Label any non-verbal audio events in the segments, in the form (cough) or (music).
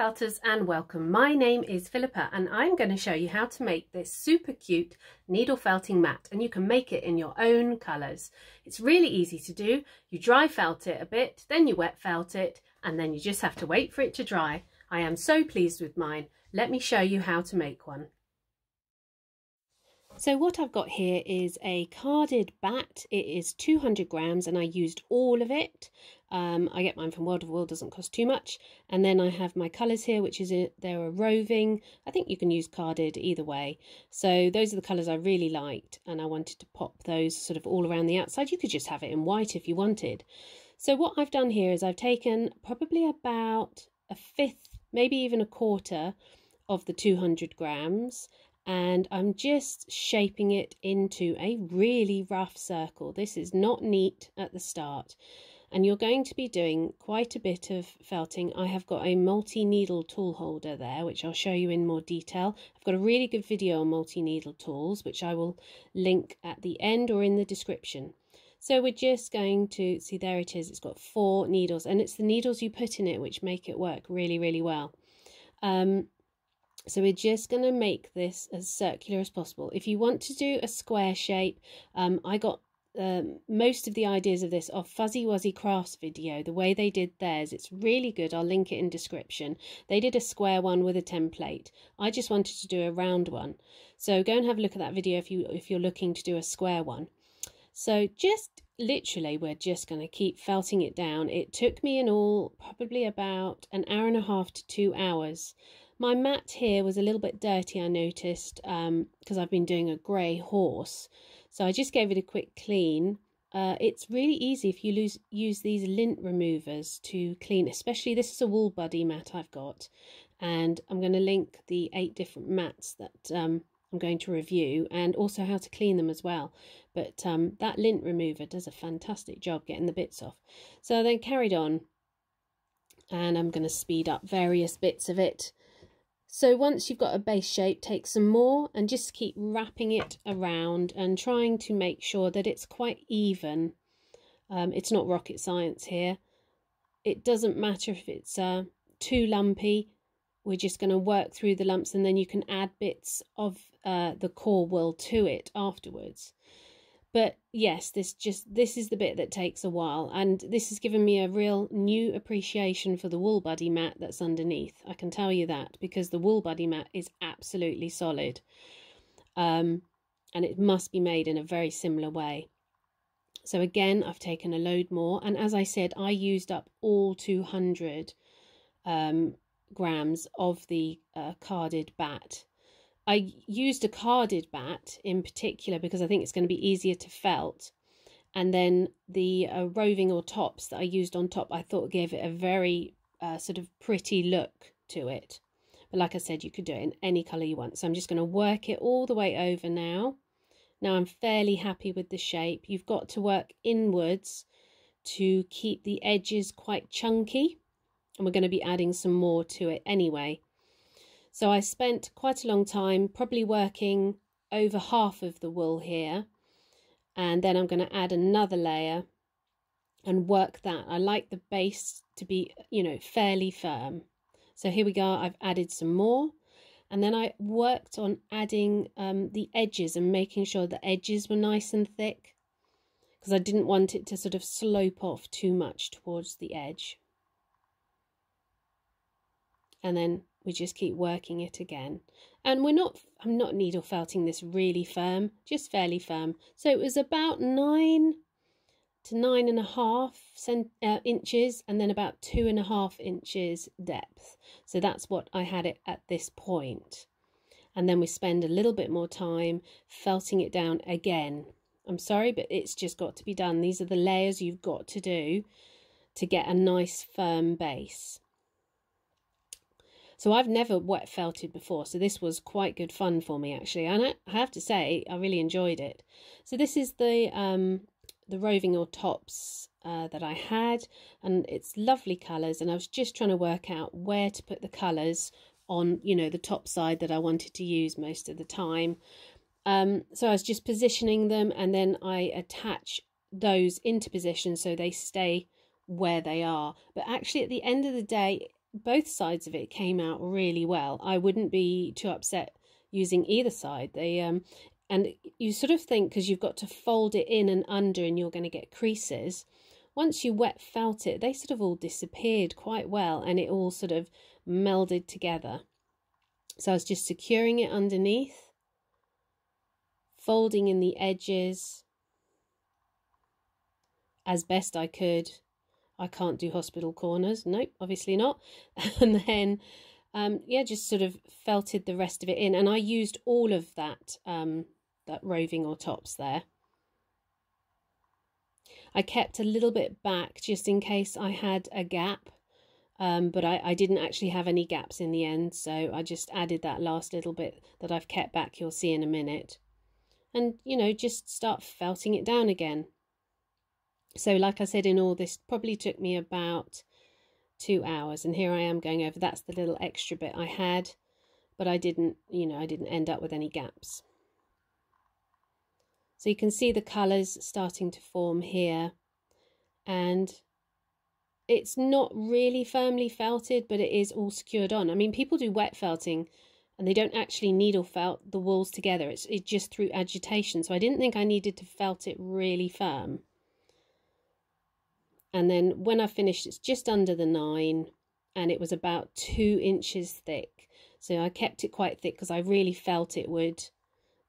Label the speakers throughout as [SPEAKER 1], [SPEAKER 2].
[SPEAKER 1] felters and welcome. My name is Philippa and I'm going to show you how to make this super cute needle felting mat and you can make it in your own colours. It's really easy to do. You dry felt it a bit, then you wet felt it and then you just have to wait for it to dry. I am so pleased with mine. Let me show you how to make one. So what I've got here is a carded bat. It is 200 grams and I used all of it. Um, I get mine from World of Wool, doesn't cost too much. And then I have my colours here, which is a, they're a roving. I think you can use carded either way. So those are the colours I really liked and I wanted to pop those sort of all around the outside. You could just have it in white if you wanted. So what I've done here is I've taken probably about a fifth, maybe even a quarter of the 200 grams and I'm just shaping it into a really rough circle. This is not neat at the start and you're going to be doing quite a bit of felting. I have got a multi-needle tool holder there, which I'll show you in more detail. I've got a really good video on multi-needle tools, which I will link at the end or in the description. So we're just going to, see there it is, it's got four needles and it's the needles you put in it which make it work really, really well. Um, so we're just going to make this as circular as possible. If you want to do a square shape, um, I got um, most of the ideas of this off Fuzzywuzzie Crafts video. The way they did theirs, it's really good. I'll link it in description. They did a square one with a template. I just wanted to do a round one. So go and have a look at that video if you if you're looking to do a square one. So just literally, we're just going to keep felting it down. It took me in all probably about an hour and a half to two hours. My mat here was a little bit dirty, I noticed, because um, I've been doing a grey horse. So I just gave it a quick clean. Uh, it's really easy if you lose, use these lint removers to clean, especially this is a Woolbuddy mat I've got. And I'm going to link the eight different mats that um, I'm going to review and also how to clean them as well. But um, that lint remover does a fantastic job getting the bits off. So I then carried on and I'm going to speed up various bits of it so once you've got a base shape, take some more and just keep wrapping it around and trying to make sure that it's quite even. Um, it's not rocket science here. It doesn't matter if it's uh, too lumpy. We're just going to work through the lumps and then you can add bits of uh, the core wool to it afterwards. But yes, this just this is the bit that takes a while, and this has given me a real new appreciation for the Woolbuddy mat that's underneath. I can tell you that because the Woolbuddy mat is absolutely solid, um, and it must be made in a very similar way. So again, I've taken a load more, and as I said, I used up all 200 um, grams of the uh, carded bat I used a carded bat in particular because I think it's going to be easier to felt. And then the uh, roving or tops that I used on top, I thought gave it a very uh, sort of pretty look to it. But like I said, you could do it in any colour you want. So I'm just going to work it all the way over now. Now I'm fairly happy with the shape. You've got to work inwards to keep the edges quite chunky. And we're going to be adding some more to it anyway. So I spent quite a long time probably working over half of the wool here and then I'm going to add another layer and work that. I like the base to be, you know, fairly firm. So here we go, I've added some more and then I worked on adding um, the edges and making sure the edges were nice and thick because I didn't want it to sort of slope off too much towards the edge. And then we just keep working it again. And we're not i'm not needle felting this really firm just fairly firm. So it was about nine to nine and a half cent, uh, inches and then about two and a half inches depth. So that's what i had it at this point. And then we spend a little bit more time felting it down again. I'm sorry but it's just got to be done. These are the layers you've got to do to get a nice firm base so I've never wet felted before, so this was quite good fun for me actually. And I have to say, I really enjoyed it. So this is the um, the roving or tops uh, that I had, and it's lovely colours. And I was just trying to work out where to put the colours on, you know, the top side that I wanted to use most of the time. Um, so I was just positioning them, and then I attach those into position so they stay where they are. But actually, at the end of the day, both sides of it came out really well. I wouldn't be too upset using either side. They um, and you sort of think because you've got to fold it in and under and you're going to get creases. Once you wet felt it, they sort of all disappeared quite well and it all sort of melded together. So I was just securing it underneath, folding in the edges as best I could. I can't do hospital corners. Nope, obviously not. (laughs) And then, um, yeah, just sort of felted the rest of it in. And I used all of that, um, that roving or tops there. I kept a little bit back just in case I had a gap. Um, but I, I didn't actually have any gaps in the end, so I just added that last little bit that I've kept back, you'll see in a minute. And, you know, just start felting it down again. So like I said in all this probably took me about two hours and here I am going over that's the little extra bit I had but I didn't you know I didn't end up with any gaps. So you can see the colours starting to form here and it's not really firmly felted but it is all secured on. I mean people do wet felting and they don't actually needle felt the walls together it's, it's just through agitation so I didn't think I needed to felt it really firm and then when I finished it's just under the nine and it was about two inches thick. So I kept it quite thick because I really felt it would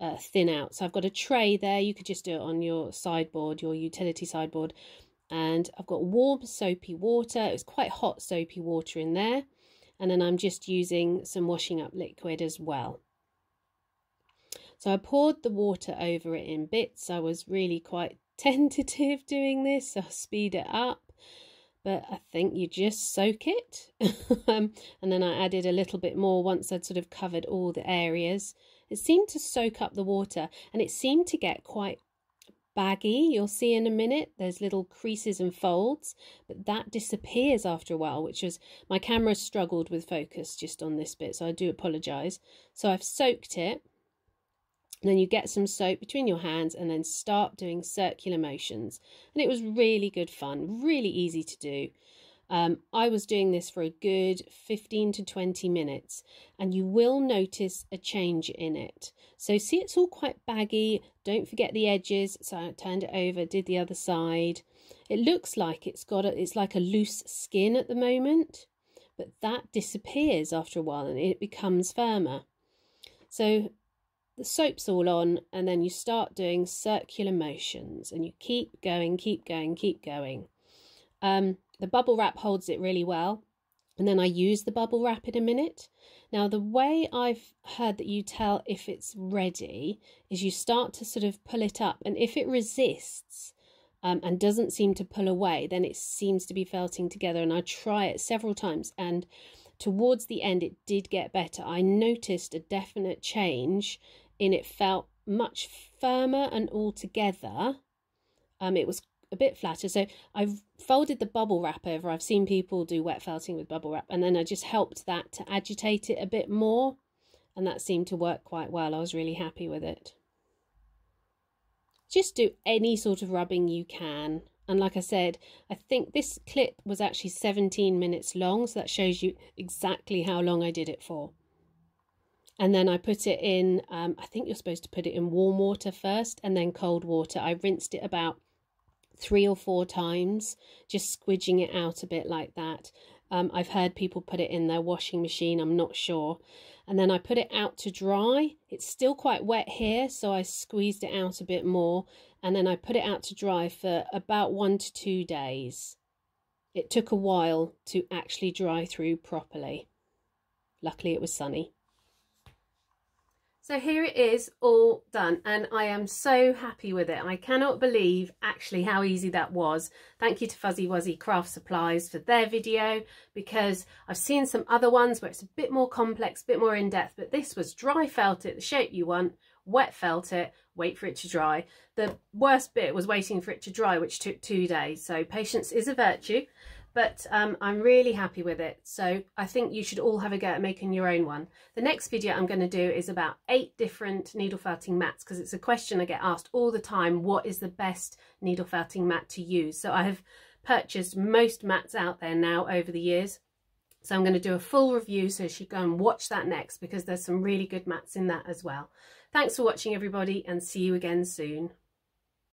[SPEAKER 1] uh, thin out. So I've got a tray there. You could just do it on your sideboard your utility sideboard. And I've got warm soapy water. It was quite hot soapy water in there. And then I'm just using some washing up liquid as well. So I poured the water over it in bits. I was really quite tentative doing this, I'll speed it up. But I think you just soak it. (laughs) um, and then I added a little bit more once I'd sort of covered all the areas. It seemed to soak up the water and it seemed to get quite baggy. You'll see in a minute there's little creases and folds, but that disappears after a while, which is my camera struggled with focus just on this bit, so I do apologise. So I've soaked it then you get some soap between your hands and then start doing circular motions. And it was really good fun, really easy to do. Um, I was doing this for a good 15 to 20 minutes and you will notice a change in it. So see it's all quite baggy. Don't forget the edges. So I turned it over, did the other side. It looks like it's got a, it's like a loose skin at the moment, but that disappears after a while and it becomes firmer. So the soap's all on and then you start doing circular motions and you keep going, keep going, keep going. Um, the bubble wrap holds it really well and then I use the bubble wrap in a minute. Now the way I've heard that you tell if it's ready is you start to sort of pull it up and if it resists um, and doesn't seem to pull away then it seems to be felting together and I try it several times and towards the end it did get better. I noticed a definite change in it felt much firmer and all together. Um, it was a bit flatter. So I've folded the bubble wrap over. I've seen people do wet felting with bubble wrap and then I just helped that to agitate it a bit more and that seemed to work quite well. I was really happy with it. Just do any sort of rubbing you can. And like I said, I think this clip was actually 17 minutes long, so that shows you exactly how long I did it for and then I put it in, um, I think you're supposed to put it in warm water first and then cold water. I rinsed it about three or four times, just squidging it out a bit like that. Um, I've heard people put it in their washing machine, I'm not sure. And then I put it out to dry. It's still quite wet here, so I squeezed it out a bit more. And then I put it out to dry for about one to two days. It took a while to actually dry through properly. Luckily it was sunny. So here it is all done and I am so happy with it. I cannot believe actually how easy that was. Thank you to Fuzzywuzzie Craft Supplies for their video because I've seen some other ones where it's a bit more complex, a bit more in-depth, but this was dry felt it, the shape you want, wet felt it, wait for it to dry. The worst bit was waiting for it to dry, which took two days. So patience is a virtue but um, I'm really happy with it. So I think you should all have a go at making your own one. The next video I'm going to do is about eight different needle felting mats because it's a question I get asked all the time. What is the best needle felting mat to use? So I have purchased most mats out there now over the years. So I'm going to do a full review so you should go and watch that next because there's some really good mats in that as well. Thanks for watching everybody and see you again soon.